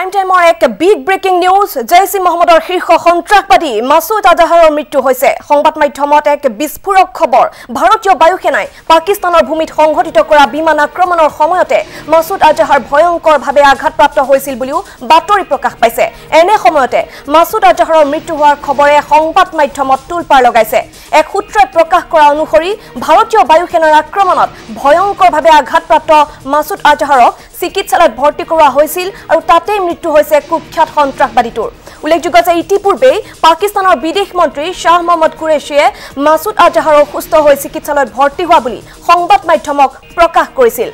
Prime টাইমৰ এক big breaking news Jaish e মহম্মদৰ শীৰ্ষ সন্ত্ৰাসবাদী মাছুদ আজাহাৰৰ মৃত্যু হৈছে। সংবাদ মাধ্যমত এক বিস্ফোৰক খবৰ। ভাৰতীয় বায়ু সেনাই পাকিস্তানৰ ভূমিত সংঘটিত কৰা বিমান আক্ৰমণৰ সময়তে মাছুদ আজাহাৰ ভয়ংকৰভাৱে আঘাতপ্ৰাপ্ত হৈছিল বুলিও বাতৰি প্ৰকাশ পাইছে। এনে সময়তে মাছুদ আজাহাৰৰ মৃত্যু হোৱাৰ খবৰে সংবাদ মাধ্যমত তোলপাৰ লগাইছে। এক সূত্ৰই প্ৰকাশ কৰা অনুসৰি ভাৰতীয় বায়ু সেনাৰ আক্ৰমণত ভয়ংকৰভাৱে আঘাতপ্ৰাপ্ত মাছুদ আজহাৰক চিকিৎসালয়ত ভৰ্তি কৰোৱা হৈছিল আৰু তাতেই মৃত্যু হৈছে কুখ্যাত সন্ত্ৰাসবাদীটোৰ। উল্লেখযোগ্য যে ইতিপূৰ্বেই পাকিস্তানৰ বিদেশ মন্ত্ৰী শ্বাহ মহম্মদ কুৰেশ্বীয়ে মাছুদ আজহাৰ অসুস্থ হৈ চিকিৎসালয়ত ভৰ্তি হোৱা বুলি সংবাদ মাধ্যমক প্ৰকাশ কৰিছিল।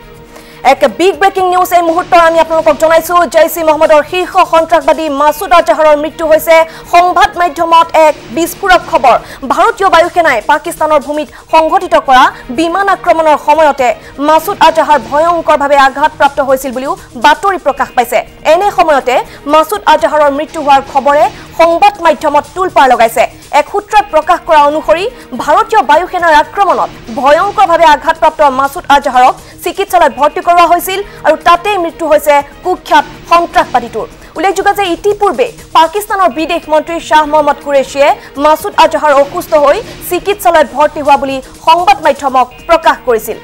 এক বিগ ব্ৰেকিং নিউজ এই মুহূৰ্তৰ আমি আপোনালোকক জনাইছো জৈচ ই মহম্মদৰ শীৰ্ষ সন্ত্ৰাসবাদী মাছুদ আজহাৰৰ মৃত্যু হৈছে সংবাদ মাধ্যমত এক বিস্ফোৰক খবৰ। ভাৰতীয় বায়ু সেনাই পাকিস্তানৰ ভূমিত সংঘটিত কৰা বিমান আক্ৰমণৰ সময়তে মাছুদ আজহাৰ ভয়ংকৰভাৱে আঘাতপ্ৰাপ্ত হৈছিল বুলিও বাতৰি প্ৰকাশ পাইছে। এনে সময়তে মাছুদ আজহাৰৰ মৃত্যু হোৱাৰ খবৰে সংবাদ মাধ্যমত তোলপাৰ লগাইছে। এক সূত্ৰত প্ৰকাশ কৰা অনুসৰি ভাৰতীয় বায়ু সেনাৰ আক্ৰমণত ভয়ংকৰভাৱে আঘাতপ্ৰাপ্ত মাছুদ আজহাৰক চিকিৎসালয়ত ভৰ্তি কৰোৱা হৈছিল আৰু তাতেই মৃত্যু হৈছে কুখ্যাত সন্ত্ৰাসবাদীটোৰ উল্লেখযোগ্য যে ইতিপূৰ্বে পাকিস্তানৰ বিদেশ মন্ত্ৰী শ্বাহ মহম্মদ কুৰেশ্বীয়ে মাছুদ আজহাৰ অসুস্থ হৈ চিকিৎসালয়ত ভৰ্তি হোৱা বুলি সংবাদ মাধ্যমক প্ৰকাশ কৰিছিল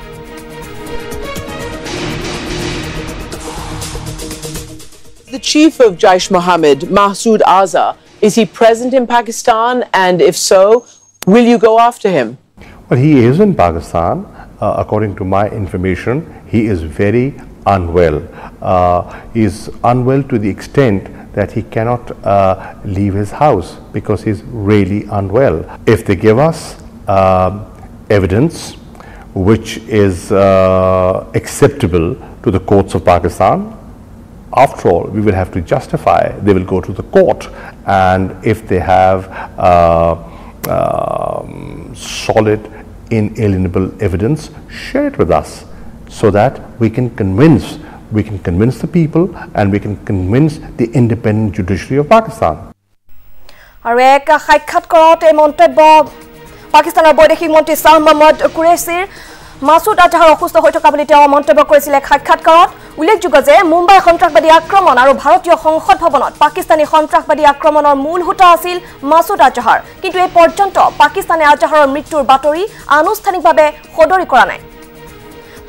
The chief of Jaish Mohammed, Mahsoud Azhar, is he present in Pakistan? And if so, will you go after him? Well, he is in Pakistan. Uh, according to my information, he is very unwell. Uh, he is unwell to the extent that he cannot uh, leave his house because he's really unwell. If they give us uh, evidence which is uh, acceptable to the courts of Pakistan, after all, we will have to justify. They will go to the court, and if they have uh, um, solid, inalienable evidence, share it with us, so that we can convince, we can convince the people, and we can convince the independent judiciary of Pakistan. আৰু এক সাক্ষাৎকাৰত এই মন্তব্য পাকিস্তানৰ বৈদেশিক মন্ত্ৰী শ্বাহ মহম্মদ কুৰেশ্বীৰ মাছুদ আজহাৰ অসুস্থ হৈ থকা বুলি তেওঁ মন্তব্য কৰিছিল এক সাক্ষাৎকাৰত উল্লেখযোগ্য যে মুম্বাই সন্ত্ৰাসবাদী আক্ৰমণ আৰু ভাৰতীয় সংসদ ভৱনত পাকিস্তানী সন্ত্ৰাসবাদী আক্ৰমণৰ মূল হোতা আছিল মাছুদ আজহাৰ। কিন্তু এই পৰ্যন্ত পাকিস্তানে আজহাৰৰ মৃত্যুৰ বাতৰি আনুষ্ঠানিকভাৱে সদৰি কৰা নাই।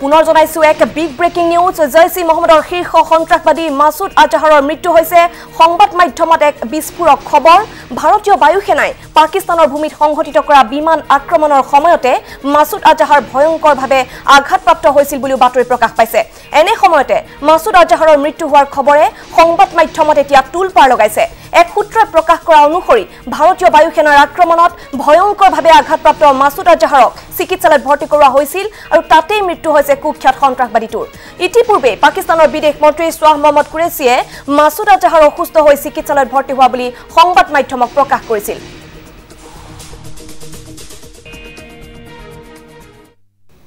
পুনৰ জনাইছো এক big breaking news Jaish e মহম্মদৰ শীৰ্ষ সন্ত্ৰাসবাদী মাছুদ আজহাৰৰ মৃত্যু হৈছে সংবাদ মাধ্যমত এক বিস্ফোৰক খবৰ। ভাৰতীয় বায়ু সেনাই পাকিস্তানৰ ভূমিত সংঘটিত কৰা বিমান আক্ৰমণৰ সময়তে মাছুদ আজহাৰ ভয়ংকৰভাৱে আঘাতপ্ৰাপ্ত হৈছিল বুলিও বাতৰি প্ৰকাশ পাইছে। এনে সময়তে মাছুদ আজহাৰৰ মৃত্যু হোৱাৰ খবৰে সংবাদ মাধ্যমত এতিয়া তোলপাৰ লগাইছে। এক সূত্ৰই প্ৰকাশ কৰা অনুসৰি ভাৰতীয় বায়ু সেনাৰ আক্ৰমণত ভয়ংকৰভাৱে আঘাতপ্ৰাপ্ত মাছুদ আজহাৰক চিকিৎসালয়ত ভৰ্তি কৰোৱা হৈছিল আৰু তাতেই মৃত্যু হৈছে কুখ্যাত সন্ত্ৰাসবাদীটোৰ। ইতিপূৰ্বে পাকিস্তানৰ বিদেশ মন্ত্ৰী শ্বাহ মহম্মদ কুৰেশ্বীয়ে মাছুদ আজহাৰ অসুস্থ হৈ চিকিৎসালয়ত ভৰ্তি হোৱা বুলি সংবাদ মাধ্যমক প্ৰকাশ কৰিছিল।